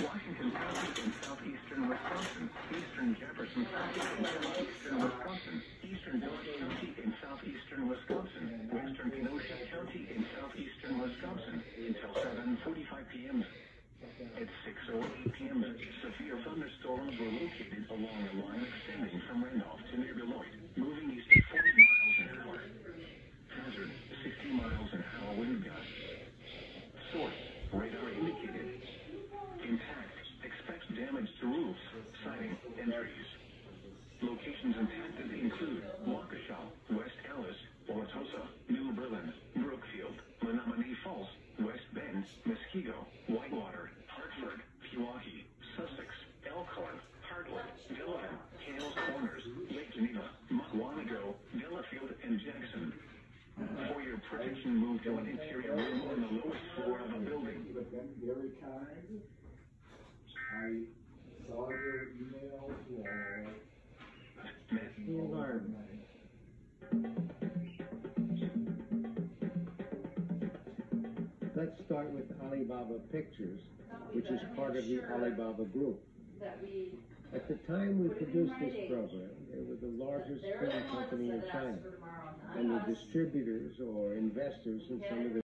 Washington in southeastern Wisconsin, eastern Jefferson County southeastern Wisconsin, eastern Village County in southeastern Wisconsin, western Kenosha County in southeastern Wisconsin until 7:45 p.m. At 6:08 p.m., severe thunderstorms were located along a line extending from Randolph to near Beloit, moving east at 40 miles an hour. Hazard 60 miles an hour wind gusts. Source Locations impacted include Waukesha, West Allis, Wauwatosa, New Berlin, Brookfield, Menomonee Falls, West Bend, Muskego, Whitewater, Hartford, Pewaukee, Sussex, Elkhorn, Hartland, Delavan, Hales Corners, Lake Geneva, Mukwonago, Delafield, and Jackson. For your protection, move to an interior room on the lowest floor of a building. Let's start with Alibaba Pictures, which is part of the Alibaba Group. At the time we produced this program, they were the largest film company in China. asked for tomorrow, not And the distributors or investors in some of the